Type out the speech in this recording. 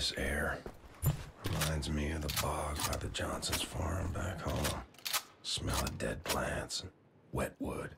This air reminds me of the bog by the Johnson's farm back home. Smell of dead plants and wet wood.